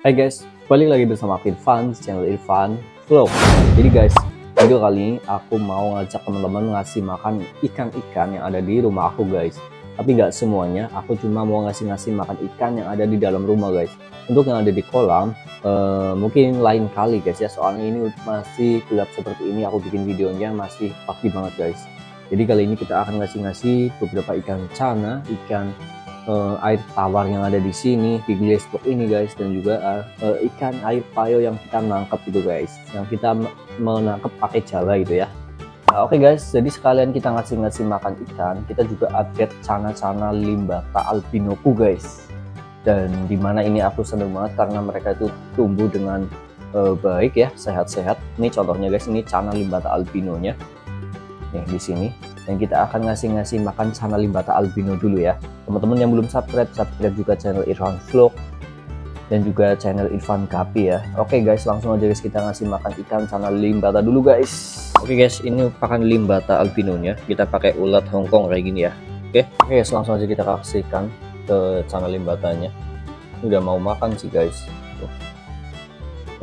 Hai guys, balik lagi bersama aku Irfan, channel Irfan Vlog. Jadi guys, video kali ini aku mau ngajak teman-teman ngasih makan ikan-ikan yang ada di rumah aku guys. Tapi nggak semuanya, aku cuma mau ngasih-ngasih makan ikan yang ada di dalam rumah guys. Untuk yang ada di kolam, eh, mungkin lain kali guys ya, soalnya ini masih gelap seperti ini, aku bikin videonya masih pagi banget guys. Jadi kali ini kita akan ngasih-ngasih beberapa ikan cana, ikan uh, air tawar yang ada di sini di glassbox ini guys dan juga uh, ikan air payo yang kita nangkep itu guys. Yang kita menangkap pakai jala gitu ya. Nah, oke okay guys. Jadi sekalian kita ngasih-ngasih makan ikan kita juga update cana-cana limbata albinoku guys. Dan di mana ini aku seneng banget karena mereka itu tumbuh dengan uh, baik ya sehat-sehat. Ini contohnya guys ini cana limbata albinonya. Nih di sini dan kita akan ngasih-ngasih makan sana limbata albino dulu ya. Teman-teman yang belum subscribe subscribe juga channel Irfan Vlog dan juga channel Irfan Kapi ya. Oke guys langsung aja guys kita ngasih makan ikan sana limbata dulu guys. Oke guys ini pakan limbata albinonya kita pakai ulat Hongkong kayak gini ya. Oke oke guys langsung aja kita kasihkan ke sana limbatanya udah mau makan sih guys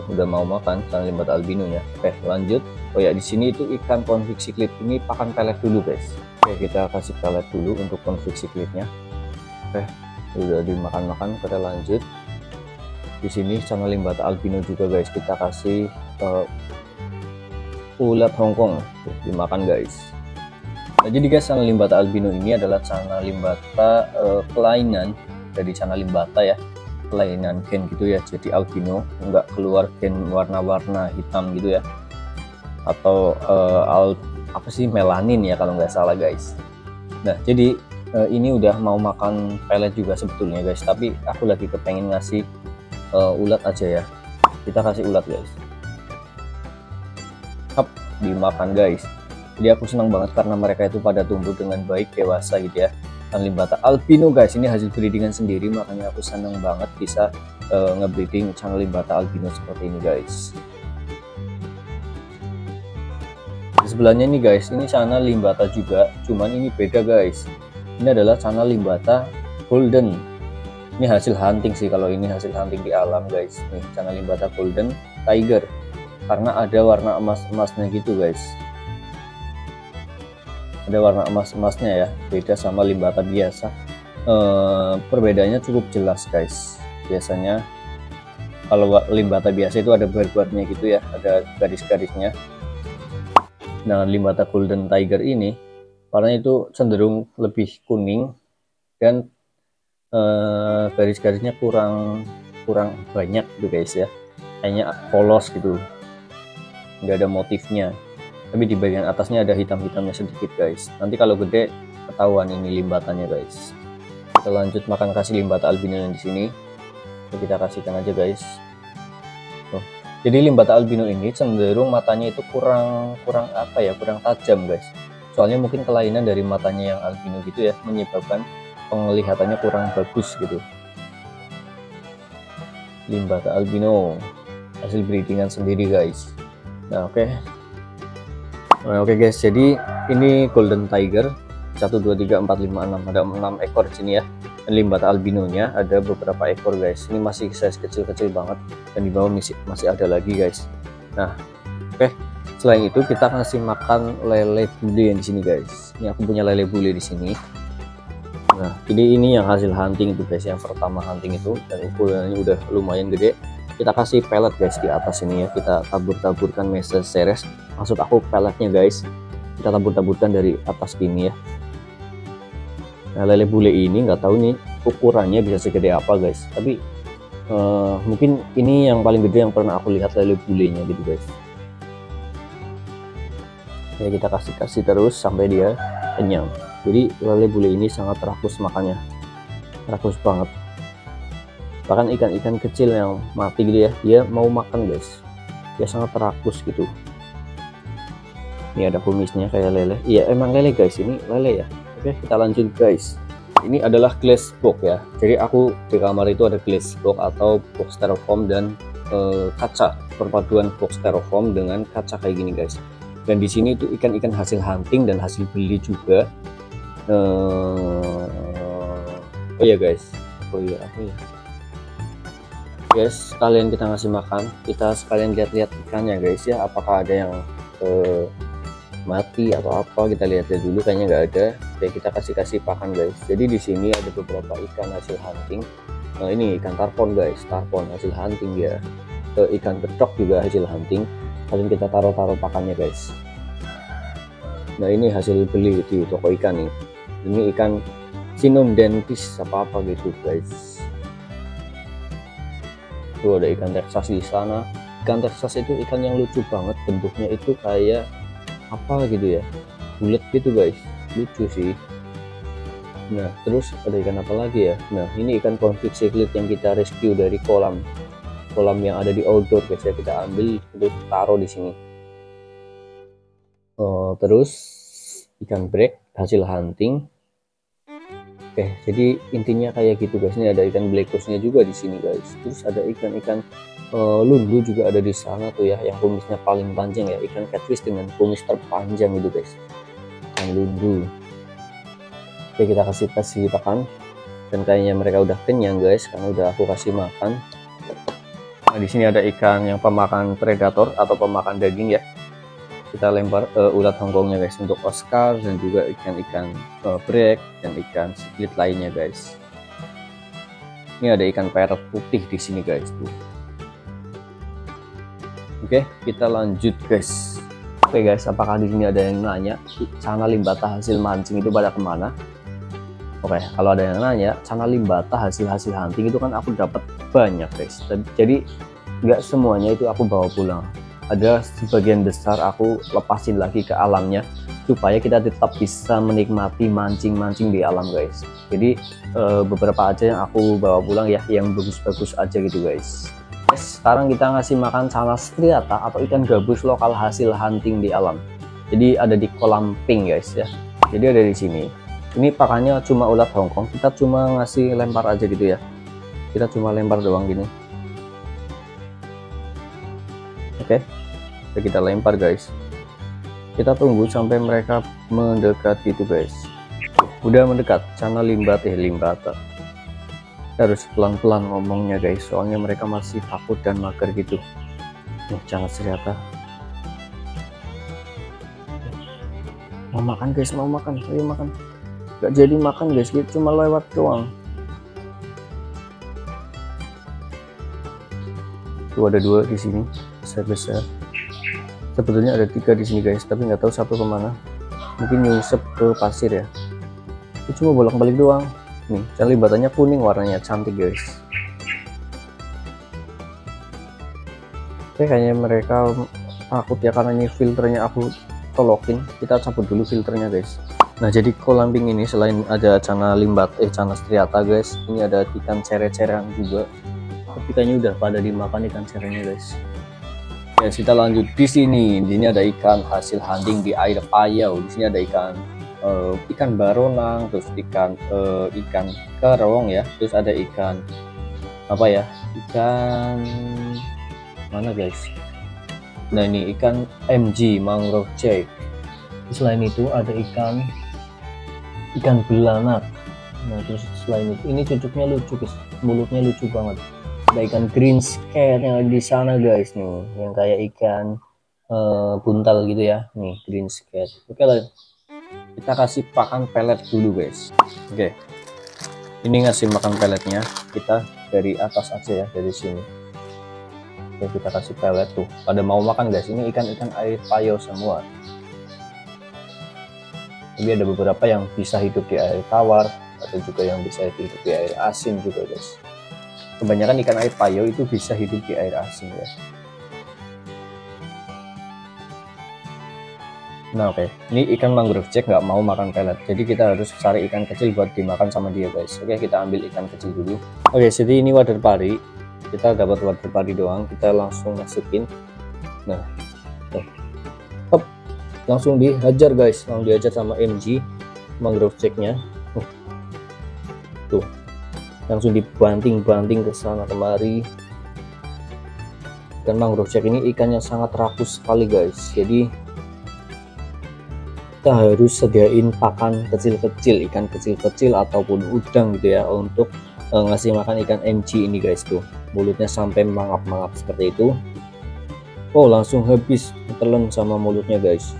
udah mau makan sana limbata albinonya oke lanjut. Oh ya di sini itu ikan konfiksi clip ini pakan pelet dulu guys. Oke kita kasih pelet dulu untuk konfiksi clipnya oke udah dimakan-makan kita lanjut. Di sini channel limbata albino juga guys. Kita kasih uh, ulat Hongkong dimakan guys. Nah jadi guys channel limbata albino ini adalah channel limbata uh, kelainan dari channel limbata ya kelainan gen gitu ya jadi albino enggak keluar gen warna-warna hitam gitu ya. Atau uh, al apa sih melanin ya kalau nggak salah guys. Nah jadi uh, ini udah mau makan pelet juga sebetulnya guys. Tapi aku lagi kepengen ngasih uh, ulat aja ya. Kita kasih ulat guys. Hap, dimakan guys. Jadi aku senang banget karena mereka itu pada tumbuh dengan baik dewasa gitu ya dan limbata. Albino guys ini hasil breedingan sendiri makanya aku senang banget bisa uh, ngebreeding channel limbata albino seperti ini guys. Di sebelahnya nih guys ini sana limbata juga cuman ini beda guys. Ini adalah sana limbata golden. Ini hasil hunting sih kalau ini hasil hunting di alam guys. Nih sana limbata golden tiger. Karena ada warna emas-emasnya gitu guys ada warna emas-emasnya ya beda sama limbata biasa. Ehm, perbedaannya cukup jelas guys. Biasanya kalau limbata biasa itu ada bar-barnya gitu ya ada garis-garisnya. Nah, limbata golden tiger ini warnanya itu cenderung lebih kuning dan uh, garis-garisnya kurang kurang banyak gitu guys ya. Kayaknya polos gitu. Nggak ada motifnya tapi di bagian atasnya ada hitam-hitamnya sedikit guys. Nanti kalau gede ketahuan ini limbatannya guys. Kita lanjut makan kasih limbata albino yang di sini. Kita kasihkan aja guys. Jadi limbata albino ini cenderung matanya itu kurang kurang apa ya kurang tajam guys. Soalnya mungkin kelainan dari matanya yang albino gitu ya menyebabkan penglihatannya kurang bagus gitu. Limbata albino. Hasil breedingan sendiri guys. Nah oke. okay. Oke okay guys. Jadi ini golden tiger. 1 2 3 4 5 6 ada 6 ekor di sini ya. Limbata albinonya ada beberapa ekor guys. Ini masih size kecil-kecil banget. Dan di bawah masih masih ada lagi guys. Nah oke. Okay. selain itu kita kasih makan lele bule yang di sini guys. Ini aku punya lele bule di sini. Nah jadi ini yang hasil hunting itu guys. Yang pertama hunting itu. Dan ukurannya udah lumayan gede kita kasih pellet guys di atas ini ya kita tabur-taburkan meses seres maksud aku pelletnya guys kita tabur-taburkan dari atas gini ya Nah, lele bule ini nggak tahu nih ukurannya bisa segede apa guys. Tapi uh, mungkin ini yang paling gede yang pernah aku lihat lele bulenya gitu guys. Ya kita kasih-kasih terus sampai dia kenyang. Jadi lele bule ini sangat rakus makannya. Rakus banget. Bahkan ikan-ikan kecil yang mati gitu ya, dia mau makan guys. Dia sangat rakus gitu. Ini ada kumisnya kayak lele. Iya emang lele guys, ini lele ya Oke, kita lanjut guys. Ini adalah glass box ya. Jadi aku di kamar itu ada glass box atau box styrofoam dan e, kaca. Perpaduan box styrofoam dengan kaca kayak gini guys. Dan di sini itu ikan-ikan hasil hunting dan hasil beli juga. E, oh ya guys. Oh iya apa ya? Guys sekalian kita ngasih makan kita sekalian lihat-lihat ikannya guys ya. Apakah ada yang eh, mati atau apa kita lihat dulu kayaknya nggak ada. Oke kita kasih kasih pakan guys. Jadi di sini ada beberapa ikan hasil hunting. Nah ini ikan tarpon guys tarpon hasil hunting ya eh, ikan betok juga hasil hunting. Kalian kita taruh-taruh pakannya guys. Nah ini hasil beli di toko ikan nih. Ini ikan dentis apa apa gitu guys tuh ada ikan Texas di sana. Ikan Texas itu ikan yang lucu banget bentuknya itu kayak apa gitu ya? Bulat gitu guys. Lucu sih. Nah terus ada ikan apa lagi ya? Nah ini ikan konflik cichlid yang kita rescue dari kolam. Kolam yang ada di outdoor guys ya. Kita ambil untuk taruh di sini. Oh, terus ikan break hasil hunting Oke, jadi intinya kayak gitu guys. Ini ada ikan black juga di sini guys. Terus ada ikan-ikan uh, lundu juga ada di sana tuh ya, yang kumisnya paling panjang ya. Ikan catfish dengan kumis terpanjang itu guys. Ikan lundu. Oke, kita kasih kasih pakan. Dan kayaknya mereka udah kenyang guys, karena udah aku kasih makan. Nah, di sini ada ikan yang pemakan predator atau pemakan daging ya kita lempar uh, ulat hongkongnya guys untuk Oscar dan juga ikan-ikan uh, break dan ikan split lainnya guys. Ini ada ikan parrot putih di sini guys tuh. Oke kita lanjut guys. Oke guys apakah di sini ada yang nanya? Sana limbata hasil mancing itu pada ke mana? Oke kalau ada yang nanya sana limbata hasil-hasil hunting itu kan aku dapat banyak guys. Jadi nggak semuanya itu aku bawa pulang ada sebagian besar aku lepasin lagi ke alamnya supaya kita tetap bisa menikmati mancing-mancing di alam guys. Jadi e, beberapa aja yang aku bawa pulang ya yang bagus-bagus aja gitu guys. Guys sekarang kita ngasih makan salas striata atau ikan gabus lokal hasil hunting di alam. Jadi ada di kolam pink guys ya. Jadi ada di sini. Ini pakannya cuma ulat hongkong. Kita cuma ngasih lempar aja gitu ya. Kita cuma lempar doang gini. Oke. okay. Kita lempar guys. Kita tunggu sampai mereka mendekat gitu guys. Udah mendekat. Sana limbat eh limbata. Harus pelan-pelan ngomongnya guys. Soalnya mereka masih takut dan mager gitu. Nih jangan seriata. Mau makan guys? Mau makan. Ayo makan. Gak jadi makan guys. Gitu cuma lewat doang. Tuh ada dua di sini. Besar-besar sebetulnya ada tiga di sini guys tapi nggak tahu satu ke mana. Mungkin nyusep ke pasir ya. Itu cuma bolak-balik doang. Nih dan libatannya kuning warnanya cantik guys. Oke kayaknya mereka takut ya karena ini filternya aku tolokin. Kita cabut dulu filternya guys. Nah jadi kolamping ini selain ada cana limbat eh cana striata guys ini ada ikan cere-cerean juga. Tapi kayaknya udah pada dimakan ikan cerenya guys Ya, kita lanjut di sini. Di sini ada ikan hasil hunting di air payau. Di sini ada ikan uh, ikan baronang, terus ikan uh, ikan kerong ya. Terus ada ikan apa ya? Ikan mana guys? Nah ini ikan MG mangrove jack. Selain itu ada ikan ikan belanak. Nah terus selain itu ini cucuknya lucu guys, mulutnya lucu banget ada ikan green skate yang ada di sana guys nih. Yang kayak ikan uh, buntal gitu ya. Nih green skate oke lah. Kita kasih pakan pelet dulu guys. Oke. Ini ngasih makan peletnya. Kita dari atas aja ya dari sini. Oke kita kasih pelet tuh. Pada mau makan guys. Ini ikan-ikan air payo semua. Tapi ada beberapa yang bisa hidup di air tawar atau juga yang bisa hidup di air asin juga guys kebanyakan ikan air payo itu bisa hidup di air asin ya. Nah oke. Okay. ini ikan mangrove jack nggak mau makan pelet jadi kita harus cari ikan kecil buat dimakan sama dia guys. Oke okay, kita ambil ikan kecil dulu. Oke okay, jadi ini wader pari. Kita dapat wader pari doang. Kita langsung masukin. Nah oke langsung dihajar guys. Langsung dihajar sama MG mangrove jacknya. Uh. tuh langsung dibanting-banting ke sana kemari. Ikan mangrove jack ini ikannya sangat rakus sekali guys. Jadi kita harus sediain pakan kecil-kecil ikan kecil-kecil ataupun udang gitu ya untuk uh, ngasih makan ikan MG ini guys tuh. Mulutnya sampai mangap-mangap seperti itu. Oh langsung habis telan sama mulutnya guys.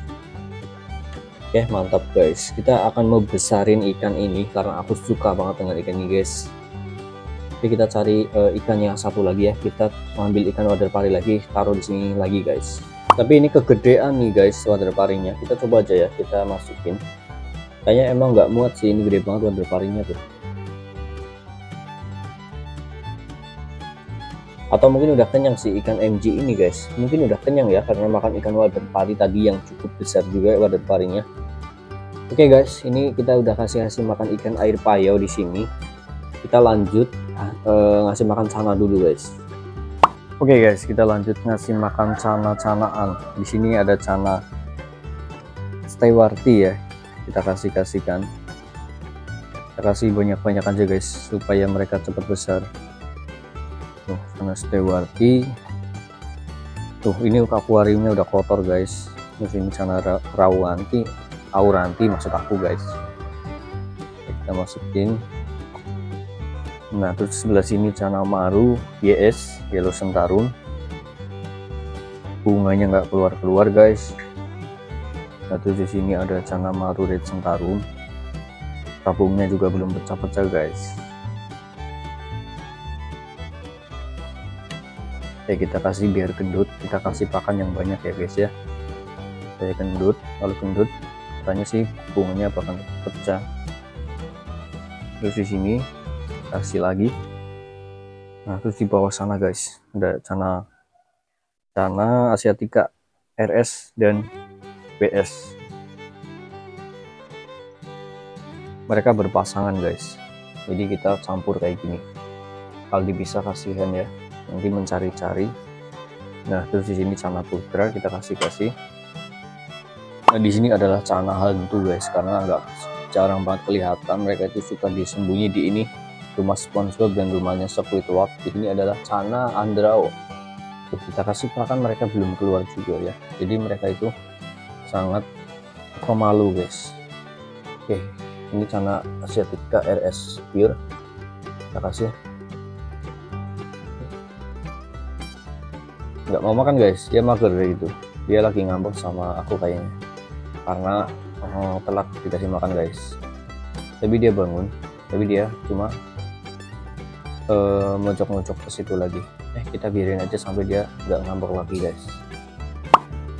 Oke mantap guys. Kita akan membesarin ikan ini karena aku suka banget dengan ikan ini guys Oke kita cari uh, ikan yang satu lagi ya. Kita ambil ikan wader pari lagi taruh di sini lagi guys. Tapi ini kegedean nih guys wader parinya kita coba aja ya kita masukin. Kayaknya emang nggak muat sih ini gede banget wader parinya tuh. Atau mungkin udah kenyang sih ikan MG ini guys. Mungkin udah kenyang ya karena makan ikan wader pari tadi yang cukup besar juga wader parinya oke guys ini kita udah kasih kasih makan ikan air payau di sini kita lanjut uh, ngasih makan cana dulu guys. Oke okay guys kita lanjut ngasih makan cana-canaan di sini ada cana stewarti ya. Kita kasih kasihkan kita kasih banyak-banyak aja guys supaya mereka cepat besar. Tuh cana stewarti. Tuh ini akuariumnya udah kotor guys. Terus ini cana rawanti. Auranti maksud aku guys. Kita masukin nah terus sebelah sini cana maru YS yellow sentarum bunganya nggak keluar-keluar guys. Nah terus di sini ada cana maru red sentarum tabungnya juga belum pecah-pecah guys. Ya kita kasih biar gendut. Kita kasih pakan yang banyak ya guys ya. Saya gendut. Kalau gendut katanya sih bunganya bakal pecah. Terus di sini kasih lagi. Nah terus di bawah sana guys. Ada cana cana asiatica RS dan BS mereka berpasangan guys. Jadi kita campur kayak gini. Kalau bisa kasihan ya. Nanti mencari-cari. Nah terus di sini cana putra kita kasih kasih nah di sini adalah cana hantu guys. Karena agak jarang banget kelihatan. Mereka itu suka disembunyi di ini rumah SpongeBob dan rumahnya Squidward ini adalah Cana Andrao. Kita kasih makan mereka belum keluar juga ya. Jadi mereka itu sangat pemalu guys. Oke ini Cana Asiatica RS Pure. Kita kasih. Nggak mau makan guys. Dia mager gitu dia lagi ngambek sama aku kayaknya. Karena oh, telat dikasih makan guys. Tapi dia bangun. Tapi dia cuma mojok-mojok ke situ lagi. Eh kita biarin aja sampai dia nggak ngambek lagi guys.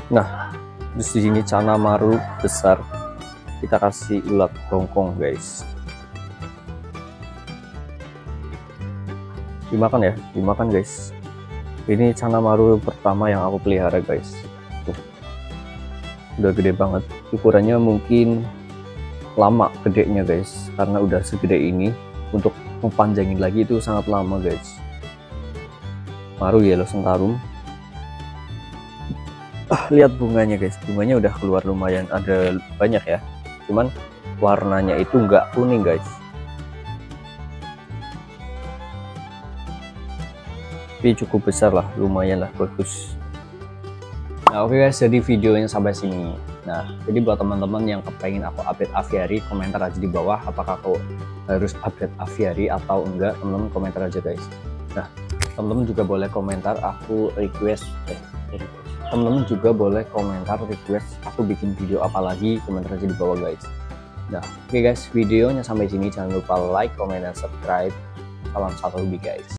Nah di sini cana maru besar. Kita kasih ulat hongkong guys. Dimakan ya? Dimakan guys. Ini cana maru pertama yang aku pelihara guys. Tuh. udah gede banget. Ukurannya mungkin lama gedenya guys. Karena udah segede ini. Untuk mau panjangin lagi itu sangat lama guys. Maru yellow sentarum. Ah, lihat bunganya guys. Bunganya udah keluar lumayan ada banyak ya. Cuman warnanya itu enggak kuning guys. Tapi cukup besar lah lumayan lah bagus nah oke okay guys jadi videonya sampai sini Nah, jadi buat teman-teman yang kepengen aku update aviary, komentar aja di bawah apakah aku harus update aviary atau enggak, teman-teman komentar aja guys. Nah, teman-teman juga boleh komentar aku request, eh, teman-teman juga boleh komentar request aku bikin video apa lagi, komentar aja di bawah guys. Nah, oke okay guys, videonya sampai sini jangan lupa like, comment, dan subscribe. Salam satu lebih guys.